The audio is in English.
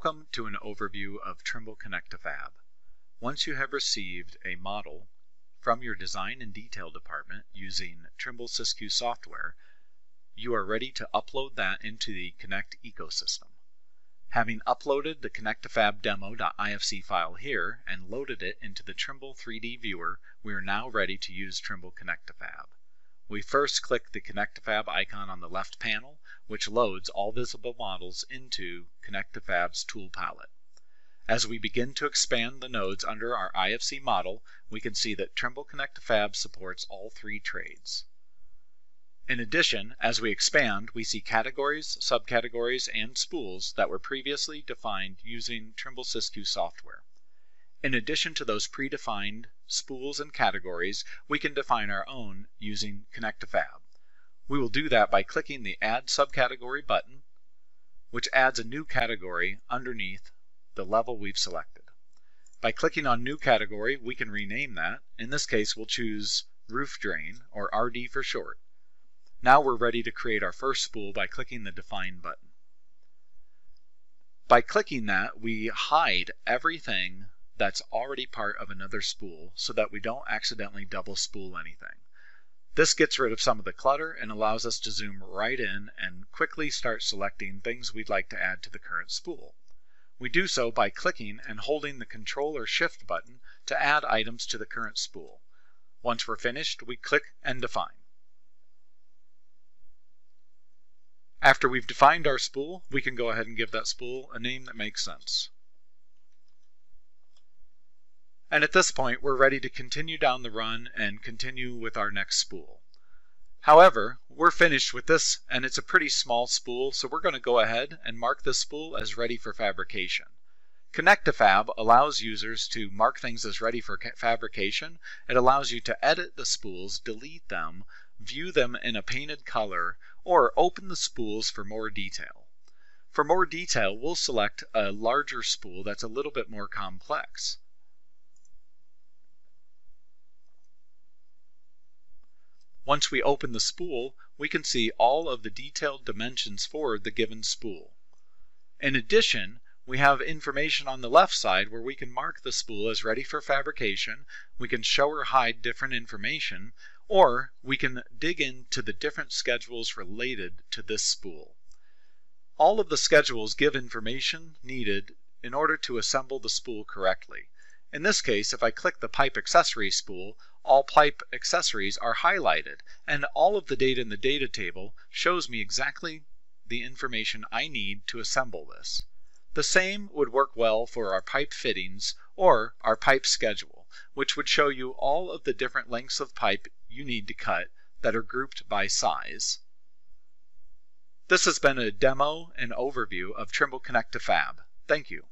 Welcome to an overview of Trimble Connect to Fab. Once you have received a model from your design and detail department using Trimble SysQue software, you are ready to upload that into the Connect ecosystem. Having uploaded the Connect to Fab demo.ifc file here and loaded it into the Trimble 3D viewer, we are now ready to use Trimble Connect to Fab. We first click the Connect to Fab icon on the left panel, which loads all visible models into Connect to Fab's tool palette. As we begin to expand the nodes under our IFC model, we can see that Trimble Connect to Fab supports all three trades. In addition, as we expand, we see categories, subcategories, and spools that were previously defined using Trimble SysQue software. In addition to those predefined spools and categories, we can define our own using Connect to Fab. We will do that by clicking the Add Subcategory button, which adds a new category underneath the level we've selected. By clicking on New Category, we can rename that. In this case, we'll choose Roof Drain, or RD for short. Now we're ready to create our first spool by clicking the Define button. By clicking that, we hide everything that's already part of another spool so that we don't accidentally double spool anything. This gets rid of some of the clutter and allows us to zoom right in and quickly start selecting things we'd like to add to the current spool. We do so by clicking and holding the Control or Shift button to add items to the current spool. Once we're finished, we click and define. After we've defined our spool, we can go ahead and give that spool a name that makes sense. And at this point, we're ready to continue down the run and continue with our next spool. However, we're finished with this and it's a pretty small spool, so we're going to go ahead and mark this spool as ready for fabrication. Connect to Fab allows users to mark things as ready for fabrication. It allows you to edit the spools, delete them, view them in a painted color, or open the spools for more detail. For more detail, we'll select a larger spool that's a little bit more complex. Once we open the spool, we can see all of the detailed dimensions for the given spool. In addition, we have information on the left side where we can mark the spool as ready for fabrication, we can show or hide different information, or we can dig into the different schedules related to this spool. All of the schedules give information needed in order to assemble the spool correctly. In this case, if I click the pipe accessory spool, all pipe accessories are highlighted, and all of the data in the data table shows me exactly the information I need to assemble this. The same would work well for our pipe fittings or our pipe schedule, which would show you all of the different lengths of pipe you need to cut that are grouped by size. This has been a demo and overview of Trimble Connect to Fab. Thank you.